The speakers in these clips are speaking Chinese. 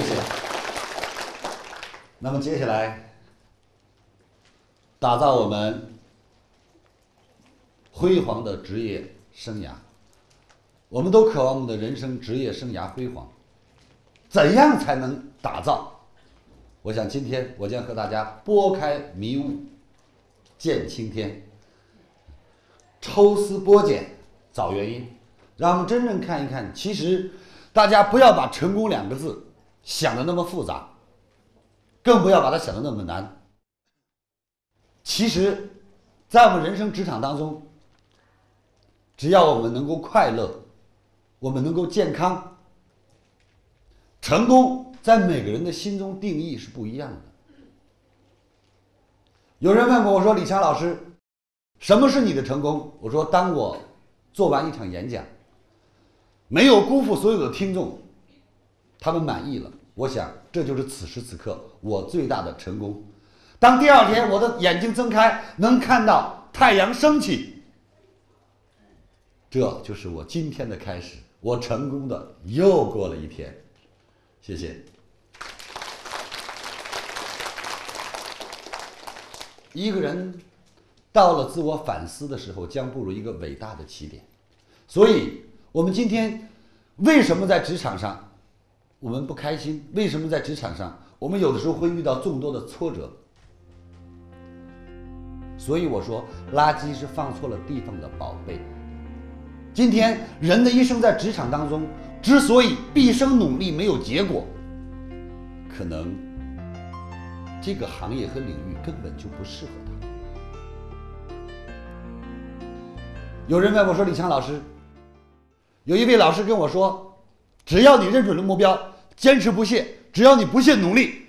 谢谢。那么接下来，打造我们辉煌的职业生涯，我们都渴望我们的人生职业生涯辉煌。怎样才能打造？我想今天我将和大家拨开迷雾，见青天，抽丝剥茧，找原因，让我们真正看一看。其实，大家不要把“成功”两个字想的那么复杂，更不要把它想的那么难。其实，在我们人生职场当中，只要我们能够快乐，我们能够健康。成功在每个人的心中定义是不一样的。有人问过我说：“李强老师，什么是你的成功？”我说：“当我做完一场演讲，没有辜负所有的听众，他们满意了，我想这就是此时此刻我最大的成功。当第二天我的眼睛睁开，能看到太阳升起，这就是我今天的开始。我成功的又过了一天。”谢谢。一个人到了自我反思的时候，将步入一个伟大的起点。所以，我们今天为什么在职场上我们不开心？为什么在职场上我们有的时候会遇到众多的挫折？所以我说，垃圾是放错了地方的宝贝。今天人的一生在职场当中。之所以毕生努力没有结果，可能这个行业和领域根本就不适合他。有人问我说：“李强老师，有一位老师跟我说，只要你认准了目标，坚持不懈，只要你不懈努力，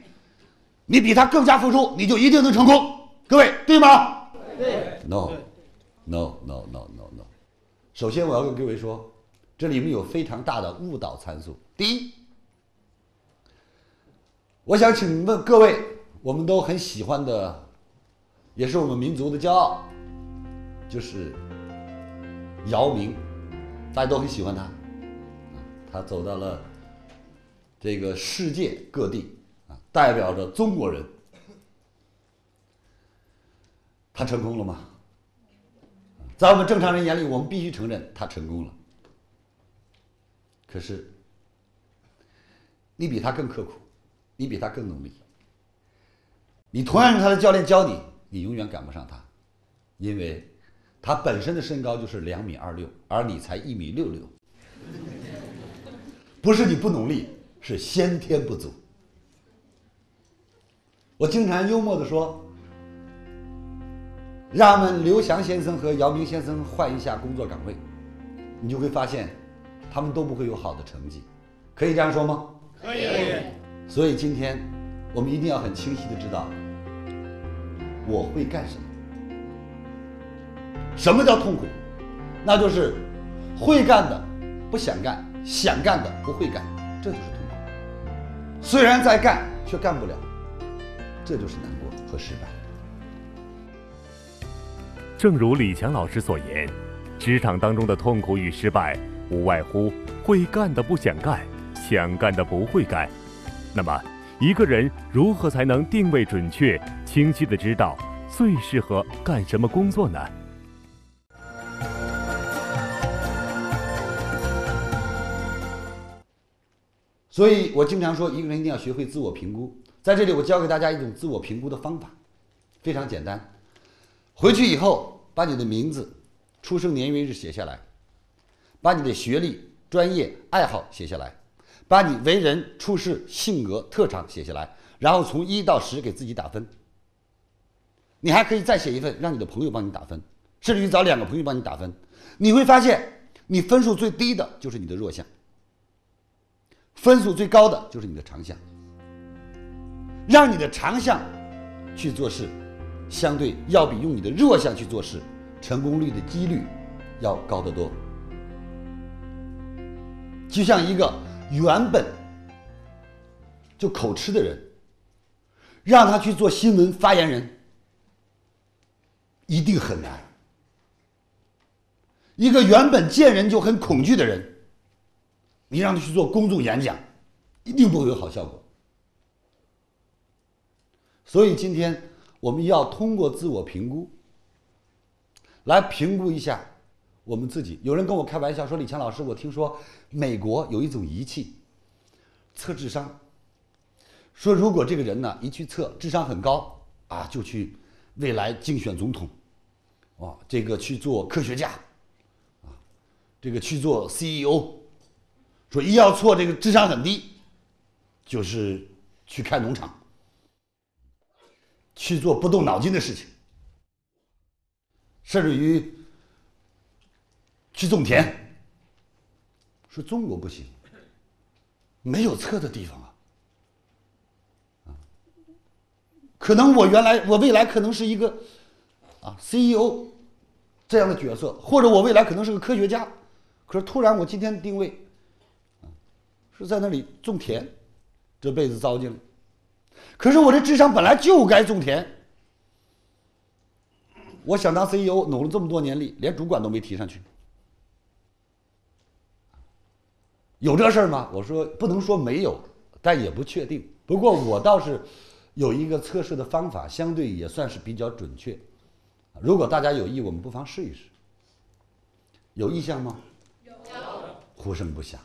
你比他更加付出，你就一定能成功。”各位，对吗？对。No，No，No，No，No，No。首先，我要跟各位说。这里面有非常大的误导参数。第一，我想请问各位，我们都很喜欢的，也是我们民族的骄傲，就是姚明，大家都很喜欢他，他走到了这个世界各地啊，代表着中国人，他成功了吗？在我们正常人眼里，我们必须承认他成功了。可是，你比他更刻苦，你比他更努力。你同样是他的教练教你，你永远赶不上他，因为他本身的身高就是两米二六，而你才一米六六。不是你不努力，是先天不足。我经常幽默的说，让我们刘翔先生和姚明先生换一下工作岗位，你就会发现。他们都不会有好的成绩，可以这样说吗？可以。所以今天，我们一定要很清晰的知道，我会干什么。什么叫痛苦？那就是会干的不想干，想干的不会干，这就是痛苦。虽然在干，却干不了，这就是难过和失败。正如李强老师所言，职场当中的痛苦与失败。无外乎会干的不想干，想干的不会干。那么，一个人如何才能定位准确、清晰的知道最适合干什么工作呢？所以我经常说，一个人一定要学会自我评估。在这里，我教给大家一种自我评估的方法，非常简单。回去以后，把你的名字、出生年月日写下来。把你的学历、专业、爱好写下来，把你为人处事、性格、特长写下来，然后从一到十给自己打分。你还可以再写一份，让你的朋友帮你打分，甚至于找两个朋友帮你打分。你会发现，你分数最低的就是你的弱项，分数最高的就是你的长项。让你的长项去做事，相对要比用你的弱项去做事，成功率的几率要高得多。就像一个原本就口吃的人，让他去做新闻发言人，一定很难。一个原本见人就很恐惧的人，你让他去做公众演讲，一定不会有好效果。所以今天我们要通过自我评估，来评估一下我们自己。有人跟我开玩笑说：“李强老师，我听说美国有一种仪器测智商，说如果这个人呢一去测智商很高啊，就去未来竞选总统，啊，这个去做科学家，啊，这个去做 CEO。说一要错这个智商很低，就是去开农场。”去做不动脑筋的事情，甚至于去种田，说中国不行，没有测的地方啊。啊，可能我原来我未来可能是一个啊 CEO 这样的角色，或者我未来可能是个科学家，可是突然我今天定位是在那里种田，这辈子糟践了。可是我这智商本来就该种田，我想当 CEO，努了这么多年力，连主管都没提上去，有这事儿吗？我说不能说没有，但也不确定。不过我倒是有一个测试的方法，相对也算是比较准确。如果大家有意，我们不妨试一试。有意向吗？有。呼声不响。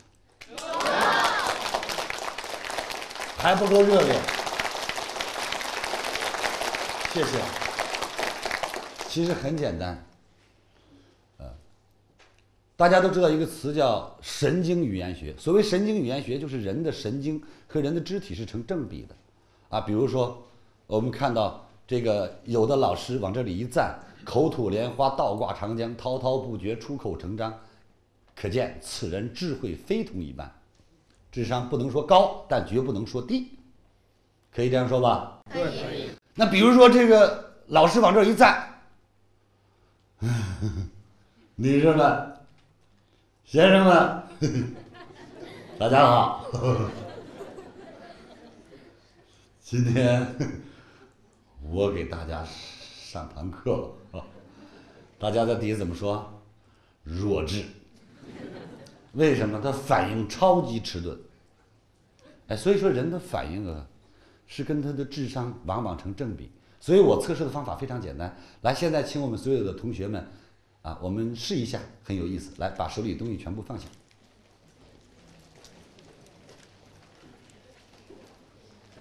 还不够热烈。谢谢。其实很简单，呃，大家都知道一个词叫神经语言学。所谓神经语言学，就是人的神经和人的肢体是成正比的，啊，比如说我们看到这个有的老师往这里一站，口吐莲花，倒挂长江，滔滔不绝，出口成章，可见此人智慧非同一般，智商不能说高，但绝不能说低，可以这样说吧？对。那比如说这个老师往这一站，女士们、先生们，大家好，今天我给大家上堂课，大家在底下怎么说？弱智。为什么？他反应超级迟钝。哎，所以说人的反应啊。是跟他的智商往往成正比，所以我测试的方法非常简单。来，现在请我们所有的同学们，啊，我们试一下，很有意思。来，把手里东西全部放下，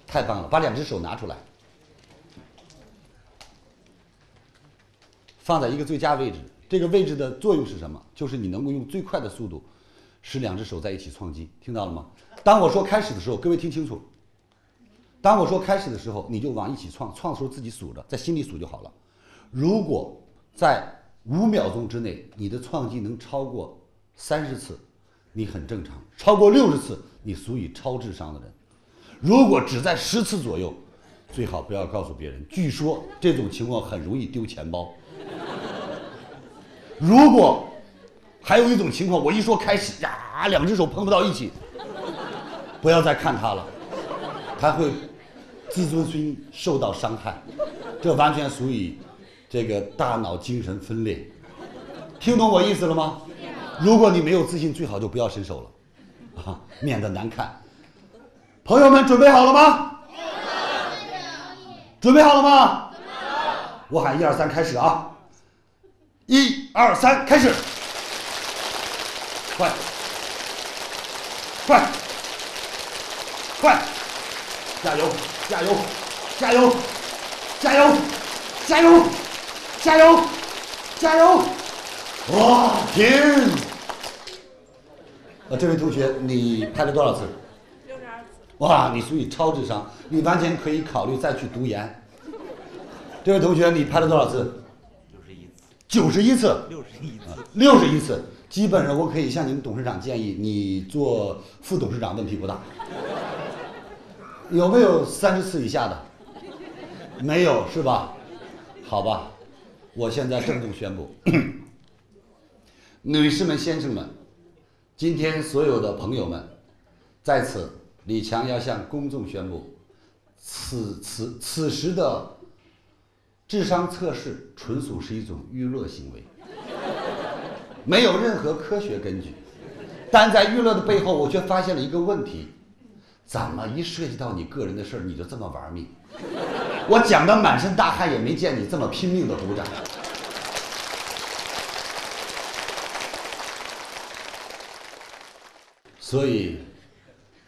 太棒了！把两只手拿出来，放在一个最佳位置。这个位置的作用是什么？就是你能够用最快的速度，使两只手在一起创击。听到了吗？当我说开始的时候，各位听清楚。当我说开始的时候，你就往一起创，创的时候自己数着，在心里数就好了。如果在五秒钟之内，你的创击能超过三十次，你很正常；超过六十次，你属于超智商的人。如果只在十次左右，最好不要告诉别人。据说这种情况很容易丢钱包。如果还有一种情况，我一说开始呀，两只手碰不到一起，不要再看他了，他会。自尊心受到伤害，这完全属于这个大脑精神分裂。听懂我意思了吗？如果你没有自信，最好就不要伸手了，啊，免得难看。朋友们准备好了吗？准备好了吗？我喊一二三，开始啊！一二三，开始！快，快，快，加油！加油！加油！加油！加油！加油！加油！哇，停！啊，这位同学，你拍了多少次？六十二次。哇，你属于超智商，你完全可以考虑再去读研。这位同学，你拍了多少次？九十一次。九十一次。六十一次。六十一次，基本上我可以向你们董事长建议，你做副董事长问题不大。有没有三十次以下的？没有是吧？好吧，我现在郑重宣布，女士们、先生们，今天所有的朋友们，在此，李强要向公众宣布，此此此时的智商测试纯属是一种娱乐行为，没有任何科学根据，但在娱乐的背后，我却发现了一个问题。怎么一涉及到你个人的事儿，你就这么玩命？我讲的满身大汗，也没见你这么拼命的鼓掌。所以，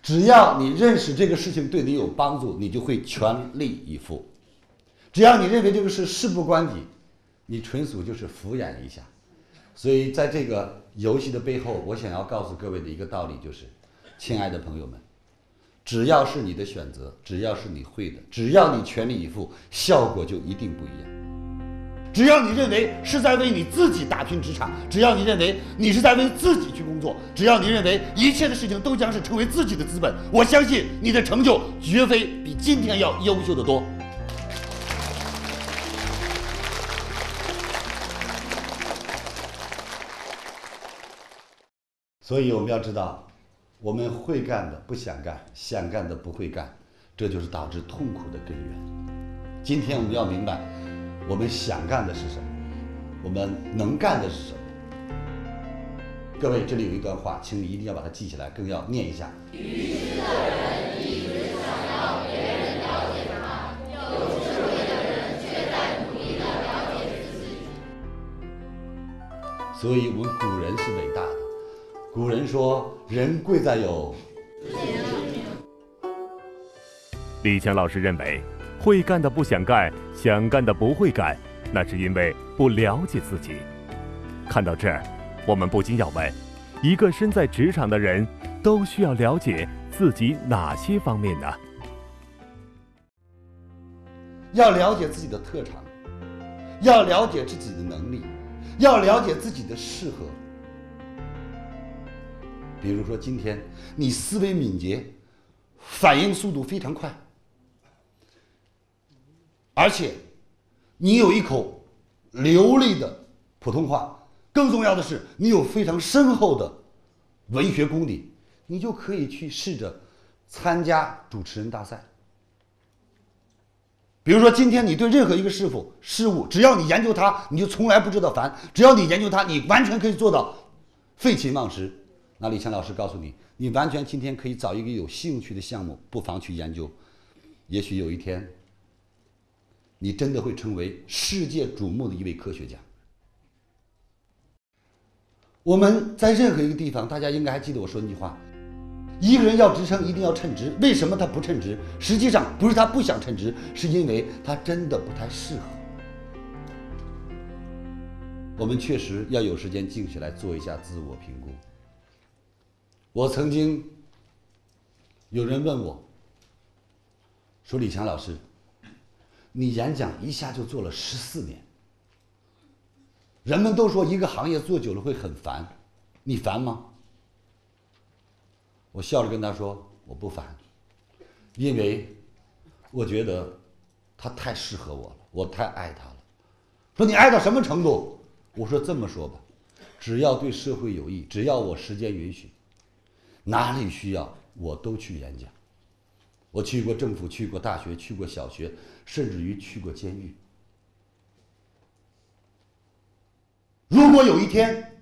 只要你认识这个事情对你有帮助，你就会全力以赴；只要你认为这个事事不关己，你纯属就是敷衍一下。所以，在这个游戏的背后，我想要告诉各位的一个道理就是：亲爱的朋友们，只要是你的选择，只要是你会的，只要你全力以赴，效果就一定不一样。只要你认为是在为你自己打拼职场，只要你认为你是在为自己去工作，只要你认为一切的事情都将是成为自己的资本，我相信你的成就绝非比今天要优秀的多。所以我们要知道，我们会干的不想干，想干的不会干，这就是导致痛苦的根源。今天我们要明白。我们想干的是什么？我们能干的是什么？各位，这里有一段话，请你一定要把它记起来，更要念一下。愚痴的人一直想要别人了解他，有智慧的人却在努力的了解自己。所以，我们古人是伟大的。古人说：“人贵在有。”李强老师认为。会干的不想干，想干的不会干，那是因为不了解自己。看到这儿，我们不禁要问：一个身在职场的人，都需要了解自己哪些方面呢？要了解自己的特长，要了解自己的能力，要了解自己的适合。比如说，今天你思维敏捷，反应速度非常快。而且，你有一口流利的普通话，更重要的是，你有非常深厚的文学功底，你就可以去试着参加主持人大赛。比如说，今天你对任何一个事物事物，只要你研究它，你就从来不知道烦；只要你研究它，你完全可以做到废寝忘食。那李强老师告诉你，你完全今天可以找一个有兴趣的项目，不妨去研究，也许有一天。你真的会成为世界瞩目的一位科学家。我们在任何一个地方，大家应该还记得我说那句话：一个人要职称，一定要称职。为什么他不称职？实际上不是他不想称职，是因为他真的不太适合。我们确实要有时间静下来做一下自我评估。我曾经有人问我，说李强老师。你演讲一下就做了十四年，人们都说一个行业做久了会很烦，你烦吗？我笑着跟他说：“我不烦，因为我觉得他太适合我了，我太爱他了。”说你爱到什么程度？我说这么说吧，只要对社会有益，只要我时间允许，哪里需要我都去演讲。我去过政府，去过大学，去过小学，甚至于去过监狱。如果有一天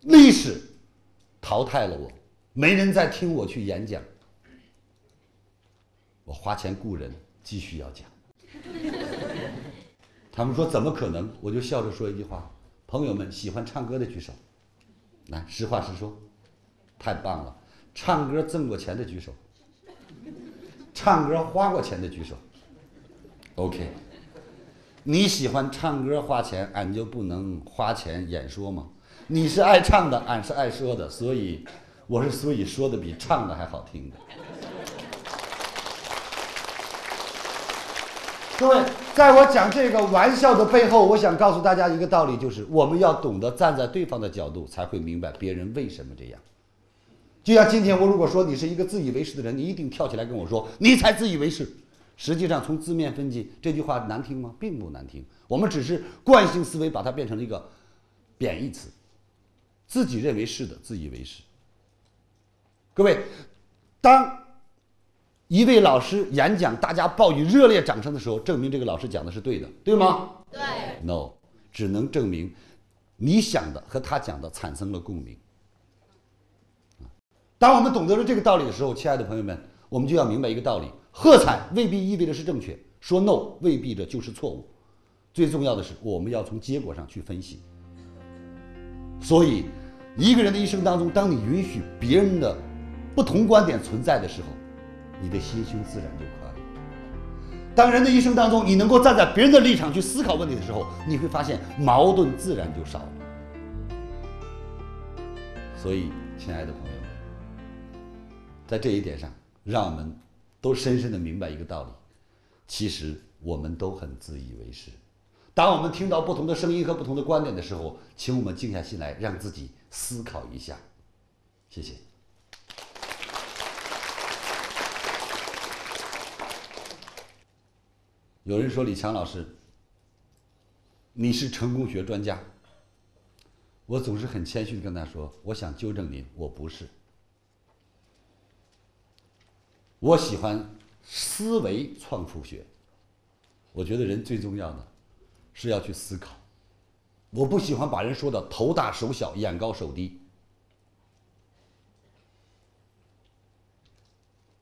历史淘汰了我，没人再听我去演讲，我花钱雇人继续要讲。他们说怎么可能？我就笑着说一句话：朋友们，喜欢唱歌的举手。来，实话实说，太棒了。唱歌挣过钱的举手，唱歌花过钱的举手。OK，你喜欢唱歌花钱，俺就不能花钱演说吗？你是爱唱的，俺是爱说的，所以我是所以说的比唱的还好听的。各位，在我讲这个玩笑的背后，我想告诉大家一个道理，就是我们要懂得站在对方的角度，才会明白别人为什么这样。就像今天，我如果说你是一个自以为是的人，你一定跳起来跟我说你才自以为是。实际上，从字面分析，这句话难听吗？并不难听。我们只是惯性思维把它变成了一个贬义词，自己认为是的，自以为是。各位，当一位老师演讲，大家报以热烈掌声的时候，证明这个老师讲的是对的，对吗？对。No，只能证明你想的和他讲的产生了共鸣。当我们懂得了这个道理的时候，亲爱的朋友们，我们就要明白一个道理：喝彩未必意味着是正确，说 no 未必着就是错误。最重要的是，我们要从结果上去分析。所以，一个人的一生当中，当你允许别人的不同观点存在的时候，你的心胸自然就宽了。当人的一生当中，你能够站在别人的立场去思考问题的时候，你会发现矛盾自然就少了。所以，亲爱的朋友们，在这一点上，让我们都深深的明白一个道理：其实我们都很自以为是。当我们听到不同的声音和不同的观点的时候，请我们静下心来，让自己思考一下。谢谢。有人说李强老师，你是成功学专家。我总是很谦虚的跟他说，我想纠正您，我不是。我喜欢思维创富学。我觉得人最重要的是要去思考。我不喜欢把人说的头大手小、眼高手低。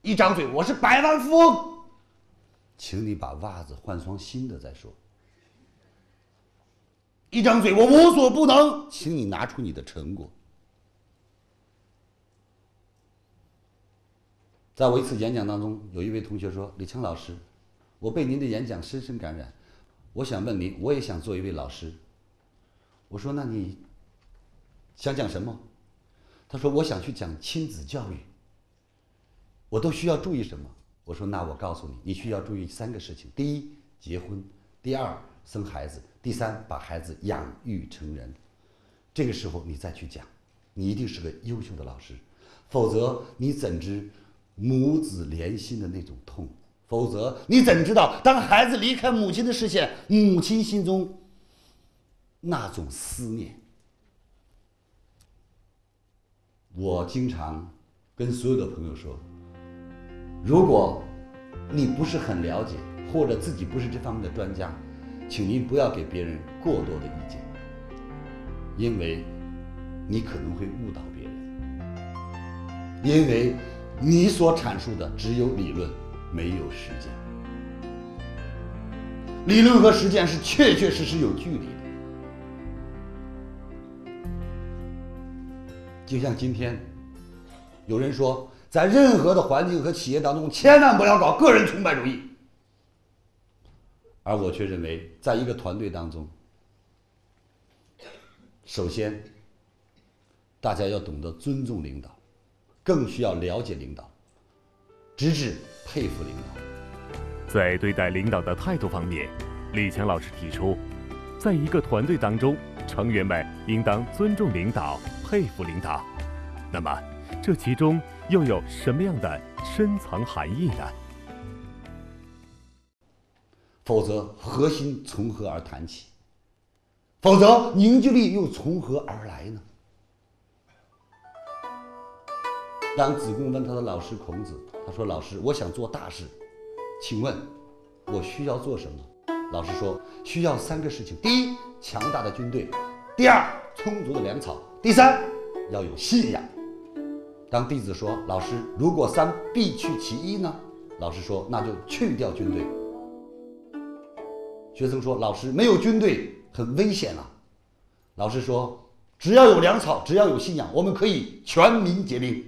一张嘴，我是百万富翁。请你把袜子换双新的再说。一张嘴，我无所不能，请你拿出你的成果。在我一次演讲当中，有一位同学说：“李强老师，我被您的演讲深深感染，我想问您，我也想做一位老师。”我说：“那你想讲什么？”他说：“我想去讲亲子教育。我都需要注意什么？”我说：“那我告诉你，你需要注意三个事情：第一，结婚；第二，生孩子；第三，把孩子养育成人。这个时候你再去讲，你一定是个优秀的老师，否则你怎知母子连心的那种痛？否则你怎知道当孩子离开母亲的视线，母亲心中那种思念？我经常跟所有的朋友说。如果你不是很了解，或者自己不是这方面的专家，请您不要给别人过多的意见，因为你可能会误导别人，因为你所阐述的只有理论，没有实践。理论和实践是确确实实有距离的，就像今天有人说。在任何的环境和企业当中，千万不要搞个人崇拜主义。而我却认为，在一个团队当中，首先大家要懂得尊重领导，更需要了解领导，直至佩服领导。在对待领导的态度方面，李强老师提出，在一个团队当中，成员们应当尊重领导，佩服领导。那么，这其中又有什么样的深层含义呢？否则，核心从何而谈起？否则，凝聚力又从何而来呢？当子贡问他的老师孔子，他说：“老师，我想做大事，请问，我需要做什么？”老师说：“需要三个事情：第一，强大的军队；第二，充足的粮草；第三，要有信仰。”当弟子说：“老师，如果三必去其一呢？”老师说：“那就去掉军队。”学生说：“老师，没有军队很危险啊。”老师说：“只要有粮草，只要有信仰，我们可以全民皆兵。”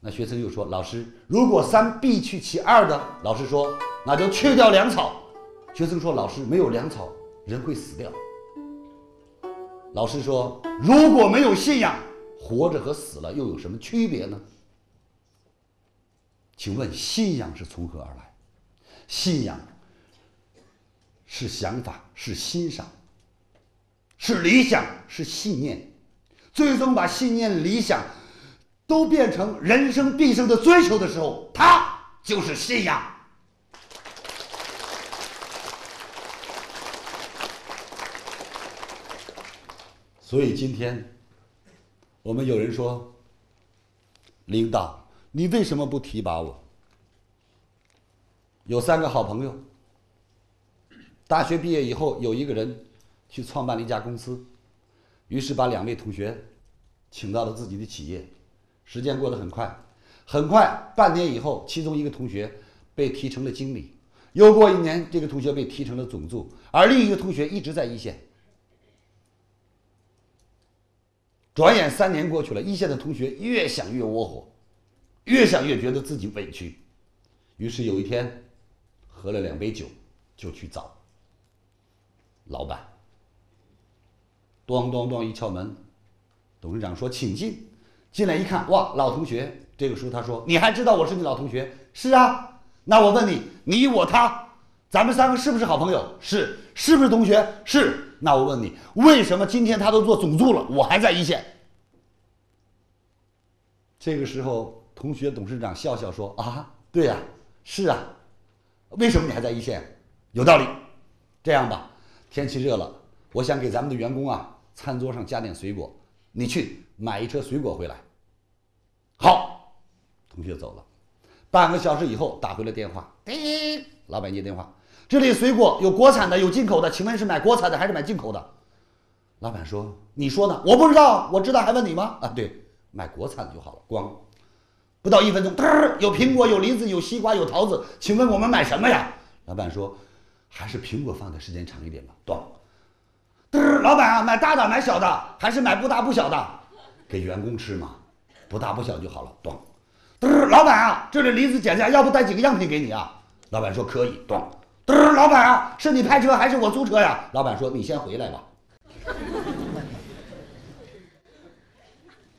那学生又说：“老师，如果三必去其二呢？”老师说：“那就去掉粮草。”学生说：“老师，没有粮草，人会死掉。”老师说：“如果没有信仰。”活着和死了又有什么区别呢？请问信仰是从何而来？信仰是想法，是欣赏，是理想，是信念。最终把信念、理想都变成人生毕生的追求的时候，它就是信仰。所以今天。我们有人说：“领导，你为什么不提拔我？”有三个好朋友，大学毕业以后，有一个人去创办了一家公司，于是把两位同学请到了自己的企业，时间过得很快，很快半年以后，其中一个同学被提成了经理，又过一年，这个同学被提成了总助，而另一个同学一直在一线。转眼三年过去了，一线的同学越想越窝火，越想越觉得自己委屈，于是有一天，喝了两杯酒，就去找老板。咚咚咚一敲门，董事长说：“请进。”进来一看，哇，老同学。这个时候他说：“你还知道我是你老同学？”“是啊。”“那我问你，你我他，咱们三个是不是好朋友？”“是。”“是不是同学？”“是。”“那我问你，为什么今天他都做总助了，我还在一线？”这个时候，同学董事长笑笑说：“啊，对呀，是啊。为什么你还在一线？有道理。这样吧，天气热了，我想给咱们的员工啊。”餐桌上加点水果，你去买一车水果回来。好，同学走了。半个小时以后打回了电话，叮，老板接电话，这里水果有国产的，有进口的，请问是买国产的还是买进口的？老板说：“你说呢？我不知道，我知道还问你吗？啊，对，买国产的就好了。”咣，不到一分钟，嘚，有苹果，有梨子，有西瓜，有桃子，请问我们买什么呀？老板说：“还是苹果放的时间长一点吧。”咚。嘚，老板啊，买大的买小的，还是买不大不小的，给员工吃嘛，不大不小就好了。咚，嘚，老板啊，这里梨子减价，要不带几个样品给你啊？老板说可以。咚，老板啊，是你派车还是我租车呀？老板说你先回来吧。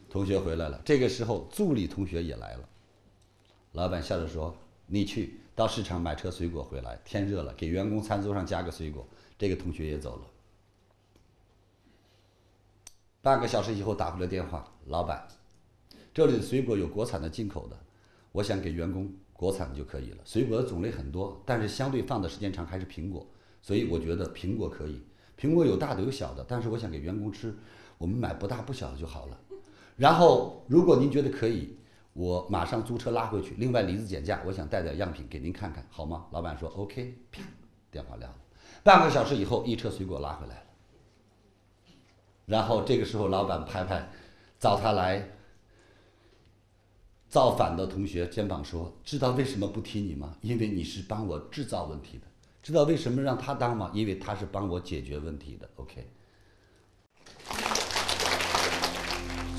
同学回来了，这个时候助理同学也来了。老板笑着说：“你去到市场买车水果回来，天热了，给员工餐桌上加个水果。”这个同学也走了。半个小时以后打回了电话，老板，这里的水果有国产的、进口的，我想给员工国产的就可以了。水果的种类很多，但是相对放的时间长还是苹果，所以我觉得苹果可以。苹果有大的有小的，但是我想给员工吃，我们买不大不小的就好了。然后如果您觉得可以，我马上租车拉回去。另外梨子减价，我想带点样品给您看看，好吗？老板说 OK，啪，电话撂了。半个小时以后，一车水果拉回来了。然后这个时候，老板拍拍找他来造反的同学肩膀说：“知道为什么不提你吗？因为你是帮我制造问题的。知道为什么让他当吗？因为他是帮我解决问题的。”OK。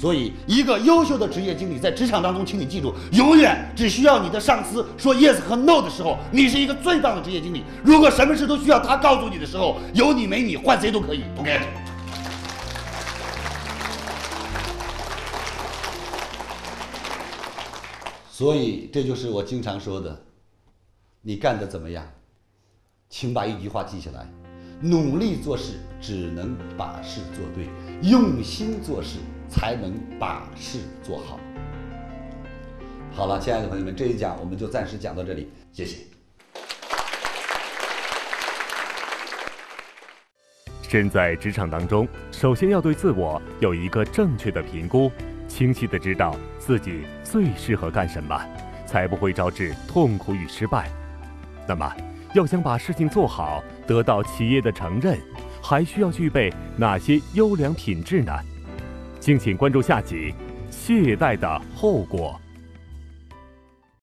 所以，一个优秀的职业经理在职场当中，请你记住，永远只需要你的上司说 yes 和 no 的时候，你是一个最棒的职业经理。如果什么事都需要他告诉你的时候，有你没你，换谁都可以。OK。所以，这就是我经常说的：你干的怎么样？请把一句话记下来：努力做事只能把事做对，用心做事才能把事做好。好了，亲爱的朋友们，这一讲我们就暂时讲到这里，谢谢。身在职场当中，首先要对自我有一个正确的评估。清晰的知道自己最适合干什么，才不会招致痛苦与失败。那么，要想把事情做好，得到企业的承认，还需要具备哪些优良品质呢？敬请关注下集：懈怠的后果。